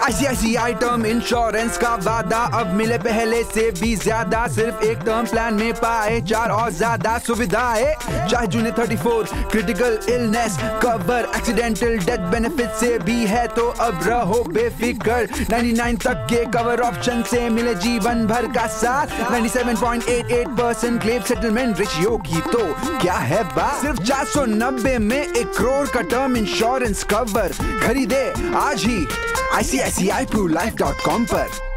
ICICI term insurance का वादा अब मिले पहले से भी ज़्यादा। सिर्फ़ एक टर्म प्लान में पाए चार और ज़्यादा सुविधाएँ। चाहे जूने 34 critical illness cover accidental death benefit से भी है तो अब रहो बेफिक्र। 99 तक के कवर ऑप्शन से मिले जीवन भर का साथ। 97.88 परसेंट क्लेम सेटलमेंट रेशियो की तो क्या है बात? सिर्फ़ 490 में एक करोड़ का टर्म इंश्योरेंस कवर खरीदे आज ही। I C I C I pru life dot com आरोप